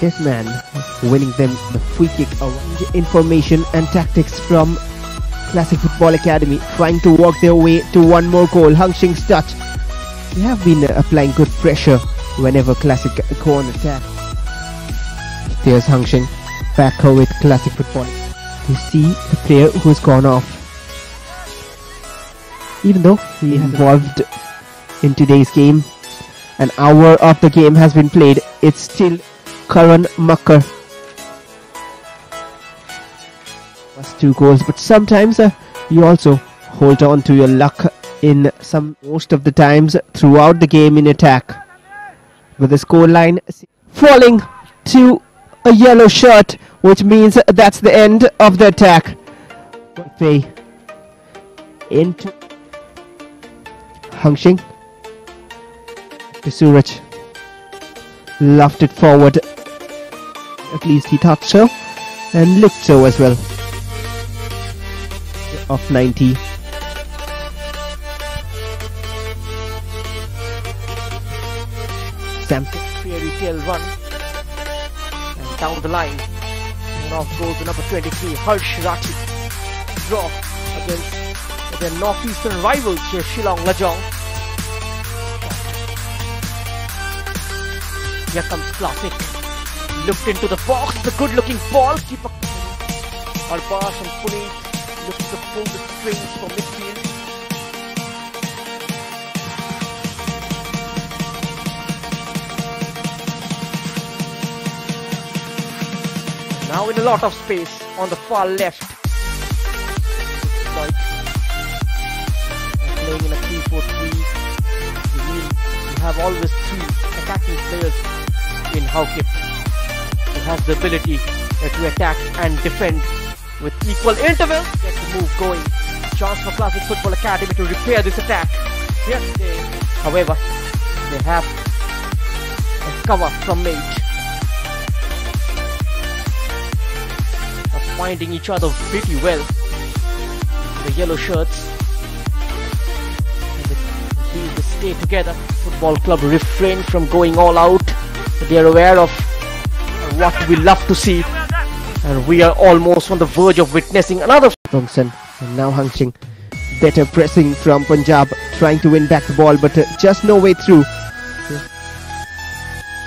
this man winning them the free kick around information and tactics from Classic Football Academy trying to work their way to one more goal. Hangshing's touch. They have been uh, applying good pressure whenever Classic go on attack. There's Hangshing back with Classic Football. You see the player who's gone off. Even though he involved in today's game, an hour of the game has been played. It's still Karan Makkar. Two goals, but sometimes uh, you also hold on to your luck in some most of the times throughout the game in attack. With the scoreline falling to a yellow shirt, which means that's the end of the attack. Fei into Hangshing to Suraj. Lofted forward. At least he thought so. And looked so as well. Of 90. Samson fairy tale run. And down the line. And off goes number 23, Harsh Rathi. Draw against their northeastern rivals here, Shillong Lajong. Here comes Classic. Looked into the box, the good looking ball. Keeper Arbash and Puneet looking to pull the strings from midfield. Now in a lot of space on the far left. Playing in a 3-4-3. You have always three attacking players in Haokip has the ability to attack and defend with equal interval. Get the move going. Chance for Classic Football Academy to repair this attack. Yes, they, however, they have a cover from Mage. Finding each other pretty well. The yellow shirts. They stay together. Football club refrain from going all out. They are aware of what we love to see. And we are almost on the verge of witnessing another Thompson and now Hangshing. Better pressing from Punjab, trying to win back the ball, but uh, just no way through.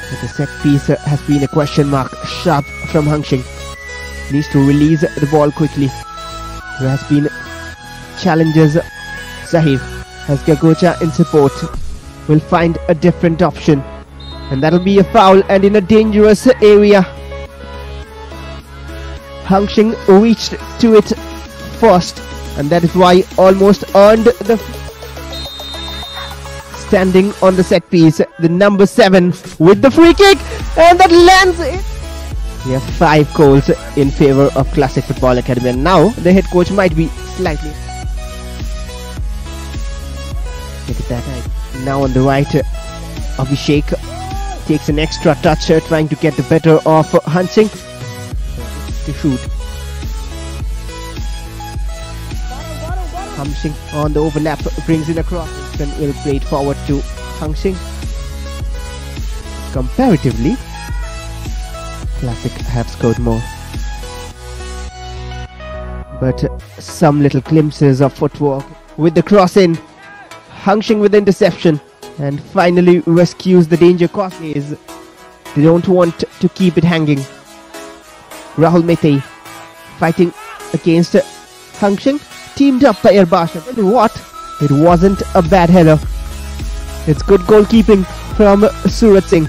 But the set piece uh, has been a question mark. Sharp from Hangshing. Needs to release the ball quickly. There has been challenges. Sahib has Gagocha in support. Will find a different option. And that'll be a foul and in a dangerous area. Hangshing reached to it first and that is why almost earned the standing on the set piece. The number 7 with the free kick and that lands it. We have 5 goals in favor of Classic Football Academy and now the head coach might be slightly look at that now on the right Abhishek takes an extra touch trying to get the better of Hangshing to shoot Hangshing on the overlap brings in a cross and will play it forward to Hangshing. Comparatively, Classic have scored more. But some little glimpses of footwork with the cross in. With the interception and finally rescues the danger is They don't want to keep it hanging. Rahul Mete fighting against Hangshing teamed up by Erbasha. And what? It wasn't a bad header. It's good goalkeeping from Surat Singh.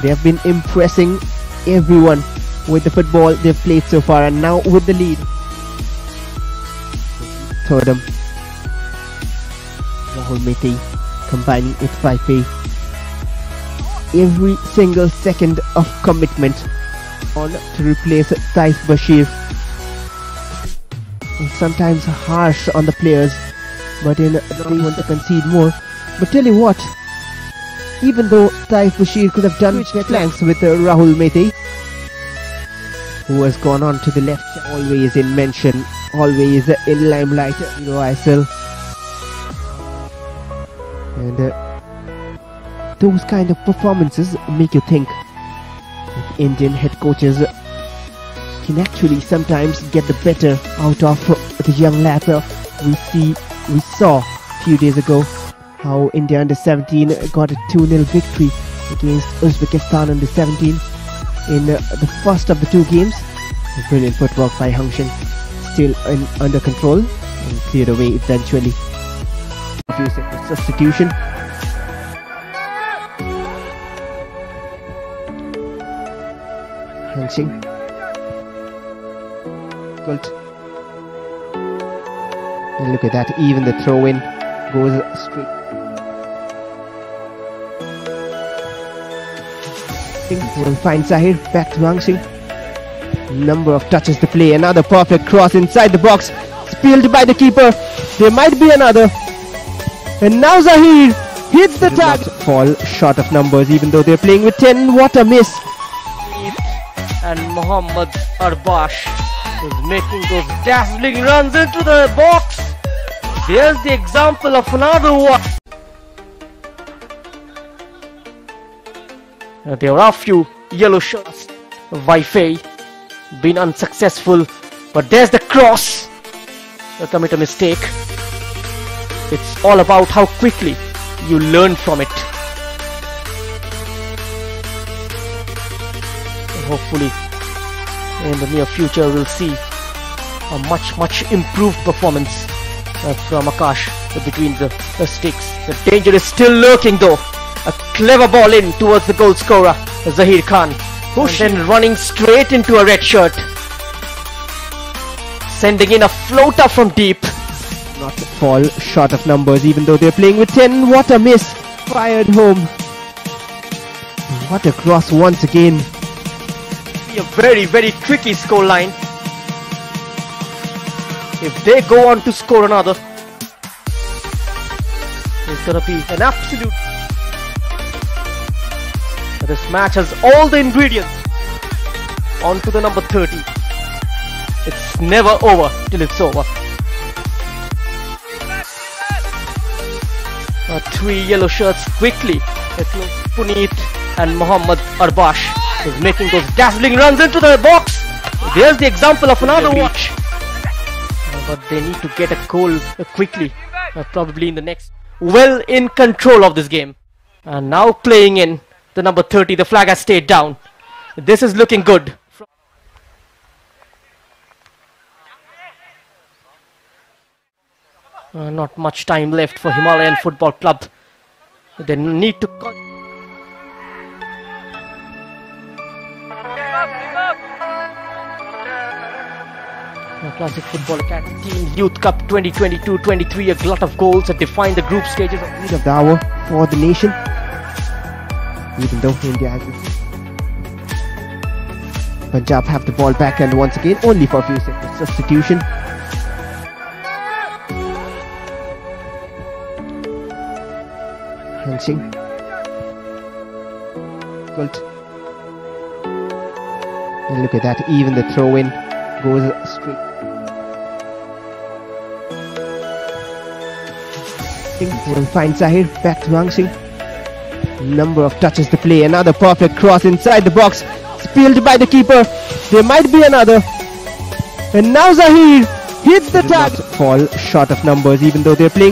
They have been impressing everyone with the football they've played so far and now with the lead. Thodam. Um, Rahul Mete combining with Faife. Every single second of commitment on to replace Taif Bashir sometimes harsh on the players, but in they want to concede more. But tell you what, even though Taif Bashir could have done flanks with uh, Rahul Mete, who has gone on to the left, always in mention, always in limelight, know, ISL. And uh, those kind of performances make you think Indian head coaches can actually sometimes get the better out of the young lad. We see, we saw a few days ago how India under 17 got a 2-0 victory against Uzbekistan under 17 in the first of the two games. Brilliant footwork by Hung still in, under control and cleared away eventually. Substitution. Hangshing. Good. And look at that, even the throw in goes straight. Will find Zahir back to Shing. Number of touches to play. Another perfect cross inside the box. Spilled by the keeper. There might be another. And now Zahir hits the target. Fall short of numbers even though they're playing with 10. What a miss. And Mohammad Arbash is making those dazzling runs into the box. There's the example of another one. There are a few yellow shirts. Wi-Fi been unsuccessful, but there's the cross. You commit a mistake. It's all about how quickly you learn from it. And hopefully, in the near future, we'll see a much, much improved performance uh, from Akash between the, the sticks. The danger is still lurking though. A clever ball in towards the goal scorer, Zahir Khan. Push and running straight into a red shirt. Sending in a floater from deep. Not fall short of numbers even though they're playing with 10. What a miss. Fired home. What a cross once again. A very, very tricky scoreline. If they go on to score another, it's gonna be an absolute this match has all the ingredients. On to the number 30. It's never over till it's over. Three yellow shirts quickly. Puneet and Mohammad Arbash is making those dazzling runs into the box. There's the example of another watch. But they need to get a goal quickly. Uh, probably in the next. Well in control of this game. And now playing in the number 30. The flag has stayed down. This is looking good. Uh, not much time left for Himalayan Football Club. They need to... Classic Football Academy Team Youth Cup 2022-23 a glut of goals that define the group stages of the hour for the nation even though India has. Punjab have the ball back and once again only for a few seconds. Substitution. Hangshing. Good. And look at that, even the throw in goes straight. Will find Zahir back to Hangshing. Number of touches to play. Another perfect cross inside the box. Spilled by the keeper. There might be another. And now Zahir hits the target. Fall short of numbers even though they're playing.